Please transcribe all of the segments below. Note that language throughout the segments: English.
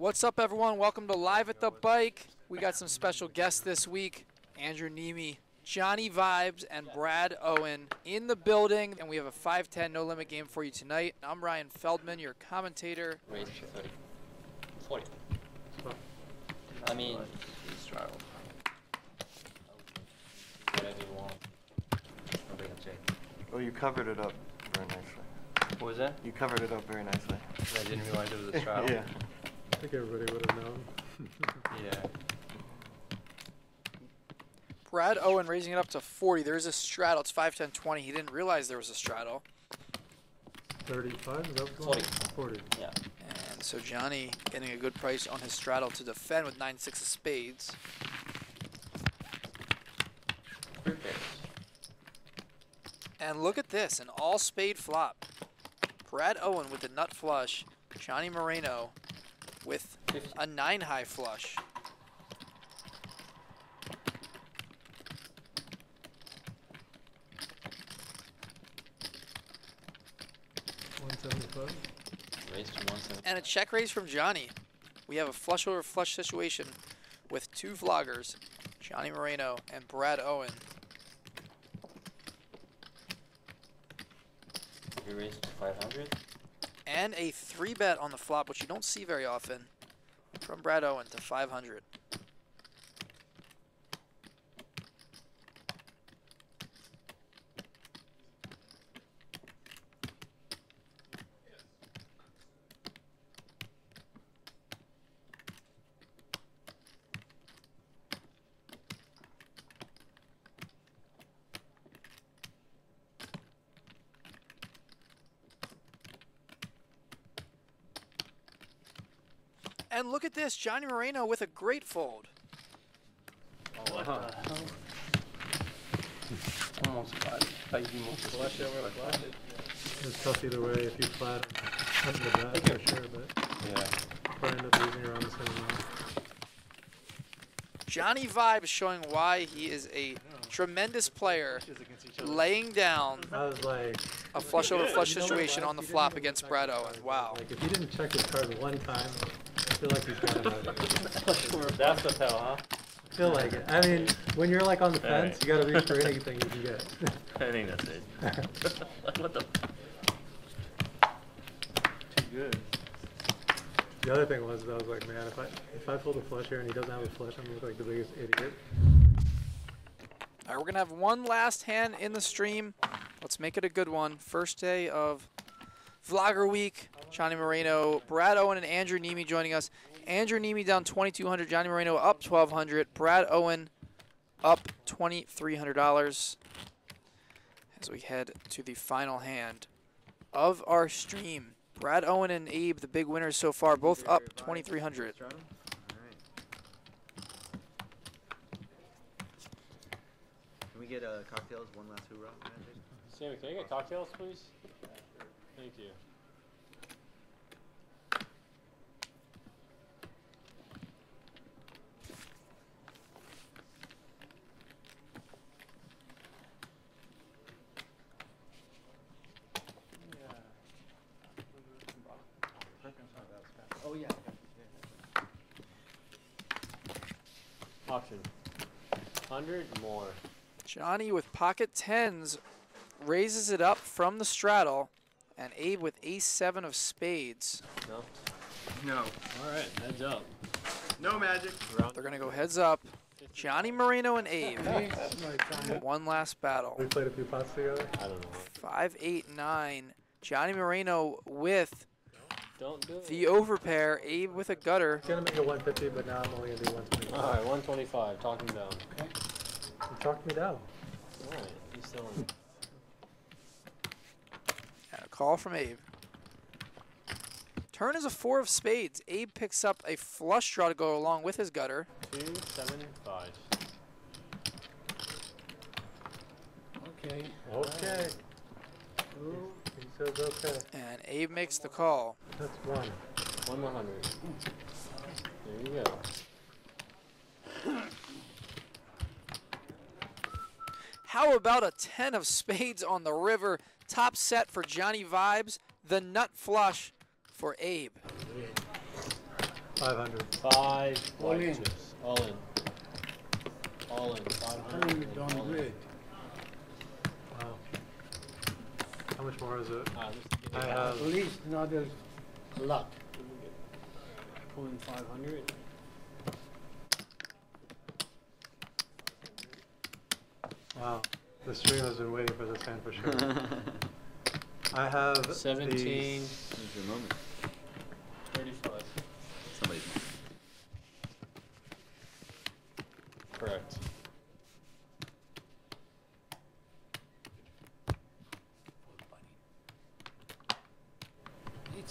What's up, everyone? Welcome to Live at the Bike. We got some special guests this week Andrew Neeme, Johnny Vibes, and Brad Owen in the building. And we have a 5'10 no limit game for you tonight. I'm Ryan Feldman, your commentator. Raise to 30. 40. I mean, whatever you want. I'll bring up Jay. Well, you covered it up very nicely. What was that? You covered it up very nicely. I didn't realize it was a straddle. yeah. I think everybody would have known. Yeah. Brad Owen raising it up to 40. There is a straddle. It's 5'10, 20. He didn't realize there was a straddle. 35, is that what you want? 40. Yeah. And so Johnny getting a good price on his straddle to defend with 9 6 of spades. Three. And look at this, an all spade flop. Brad Owen with the nut flush. Johnny Moreno with a 9 high flush. And a check raise from Johnny. We have a flush over flush situation with two vloggers, Johnny Moreno and Brad Owen. We raise to 500. And a three bet on the flop, which you don't see very often, from Brad Owen to 500. And look at this, Johnny Moreno with a great fold. Oh, what the hell? Almost like flush it. It's tough either way if you flat the bat for sure, but Yeah. probably end up losing around the same amount. Johnny Vibes showing why he is a tremendous player, laying down I like, a flush over flush situation on the flop against Brad Owen. Wow. like if he didn't check his card one time, I feel like he's got another. That's the tell, huh? I feel like it. I mean, when you're like on the fence, you gotta reach for anything you can get. I think that's it. what the? Too good. The other thing was, I was like, man, if I if I pull the flush here and he doesn't have a flush, I'm gonna look like the biggest idiot. All right, we're going to have one last hand in the stream. Let's make it a good one. First day of Vlogger Week. Johnny Moreno, Brad Owen, and Andrew Neeme joining us. Andrew Neeme down 2200 Johnny Moreno up 1200 Brad Owen up $2,300 as we head to the final hand of our stream. Brad Owen and Abe, the big winners so far, both up 2300 Can we get uh, cocktails? One last hoorah, Magic? Sammy, can I get cocktails, please? Thank you. Option. Hundred more. Johnny with pocket tens raises it up from the straddle, and Abe with ace seven of spades. No. No. All right, heads up. No magic. They're gonna go heads up. Johnny Moreno and Abe. One last battle. we played a few pots together. I don't know. Five, eight, nine. Johnny Moreno with Don't do it. the overpair. Abe with a gutter. It's gonna make it 150, but now I'm only gonna do 120. All right, 125. Talk him down. Okay. You talked me down. All right, he's still in. And a call from Abe. Turn is a four of spades. Abe picks up a flush draw to go along with his gutter. Two, seven, five. Okay. Okay. He says okay. And Abe makes the call. That's one. One hundred. There you go. How about a 10 of spades on the river? Top set for Johnny Vibes. The nut flush for Abe. 500. Five All white in. chips. All in. All in. Five I hundred. mean, you've done great. Wow. How much more is it? Ah, I have- At least now there's a lot. Pull in five hundred. Wow. The stream has been waiting for this hand for sure. I have Seventeen. This is your moment. Thirty-five. Somebody's moment. Correct.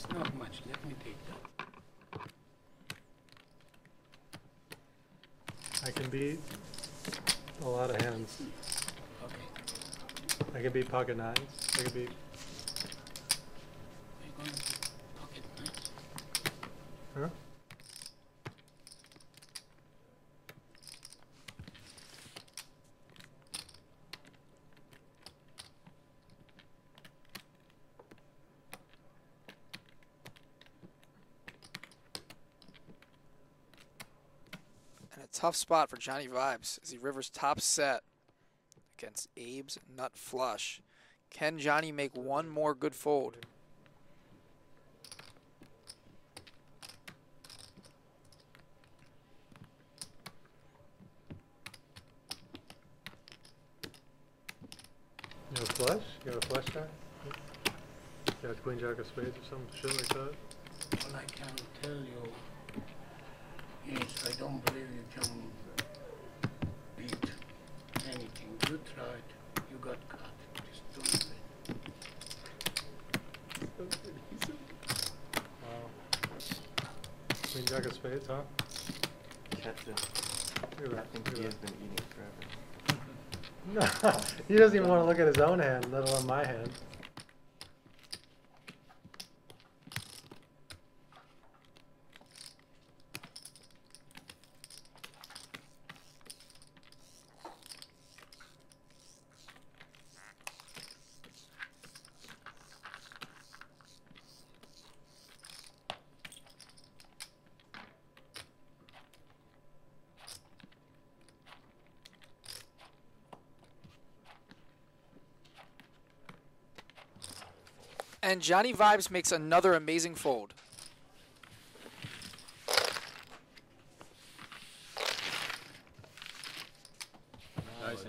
It's not much. Let me take that. I can beat a lot of hands. Okay. I can beat pocket nines. I can beat. We're going to pocket nines. Huh? Tough spot for Johnny Vibes as he rivers top set against Abe's nut flush. Can Johnny make one more good fold? You got a flush? You got a flush there? You got queen jack of spades or some shit like that? All I can't tell you is I don't believe you can beat anything. You tried. You got caught. Just don't do it. Wow. Queen jack of spades, huh? Catch it. Look I at think that. he Look has been eating forever. No, he doesn't even want to look at his own hand, let alone my hand. And Johnny Vibes makes another amazing fold. Nice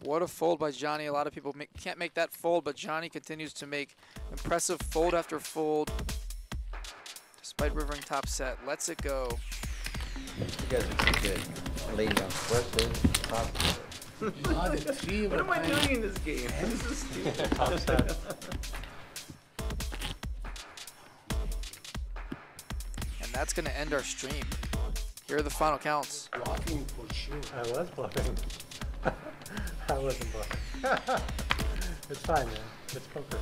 What a fold by Johnny. A lot of people make, can't make that fold, but Johnny continues to make impressive fold after fold. Despite rivering top set, lets it go. You guys are good. Down. Question, top. You had a three What am I doing in this game? This is stupid. And that's going to end our stream. Here are the final counts. Walking for sure. I was bluffing. I wasn't bluffing. it's fine, man. It's poker.